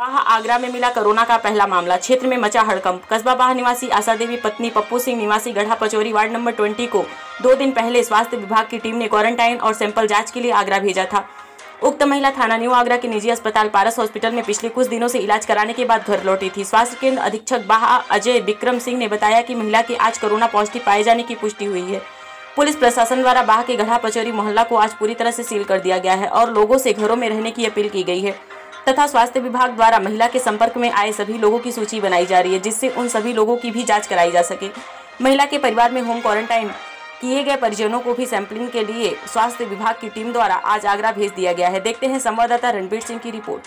बाह आगरा में मिला कोरोना का पहला मामला। क्षेत्र में मचा हड़कंप। कस्बा बाह निवासी आशा देवी, पत्नी पप्पू सिंह, निवासी गढ़ा पचौरी वार्ड नंबर 20 को दो दिन पहले स्वास्थ्य विभाग की टीम ने क्वारंटाइन और सैंपल जाँच के लिए आगरा भेजा था। उक्त महिला थाना न्यू आगरा के निजी अस्पताल पारस हॉस्पिटल में पिछले कुछ दिनों से इलाज कराने के बाद घर लौटी थी। स्वास्थ्य केंद्र अधीक्षक बाह अजय विक्रम सिंह ने बताया कि महिला के आज कोरोना पॉजिटिव पाए जाने की पुष्टि हुई है। पुलिस प्रशासन द्वारा बाह के गढ़ा पचौरी मोहल्ला को आज पूरी तरह से सील कर दिया गया है और लोगों से घरों में रहने की अपील की गई है। तथा स्वास्थ्य विभाग द्वारा महिला के संपर्क में आए सभी लोगों की सूची बनाई जा रही है, जिससे उन सभी लोगों की भी जाँच कराई जा सके। महिला के परिवार में होम क्वारंटाइन किए गए परिजनों को भी सैंपलिंग के लिए स्वास्थ्य विभाग की टीम द्वारा आज आगरा भेज दिया गया है। देखते हैं संवाददाता रणबीर सिंह की रिपोर्ट।